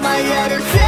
my I ever